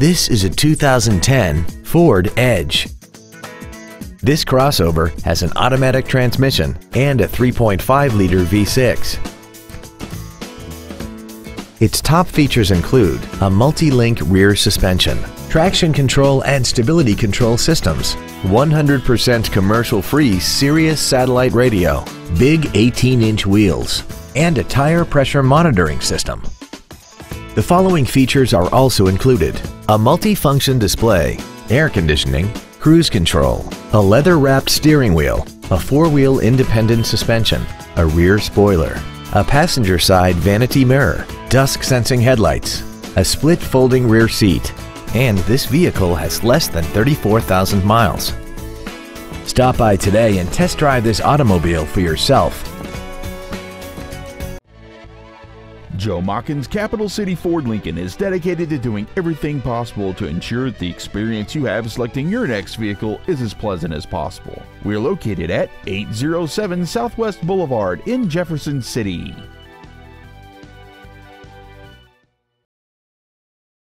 This is a 2010 Ford Edge. This crossover has an automatic transmission and a 3.5-liter V6. Its top features include a multi-link rear suspension, traction control and stability control systems, 100% commercial-free Sirius satellite radio, big 18-inch wheels, and a tire pressure monitoring system. The following features are also included. A multi-function display, air conditioning, cruise control, a leather-wrapped steering wheel, a four-wheel independent suspension, a rear spoiler, a passenger side vanity mirror, dusk sensing headlights, a split folding rear seat, and this vehicle has less than 34,000 miles. Stop by today and test drive this automobile for yourself. Joe Machens Capital City Ford Lincoln is dedicated to doing everything possible to ensure that the experience you have selecting your next vehicle is as pleasant as possible. We're located at 807 Southwest Boulevard in Jefferson City.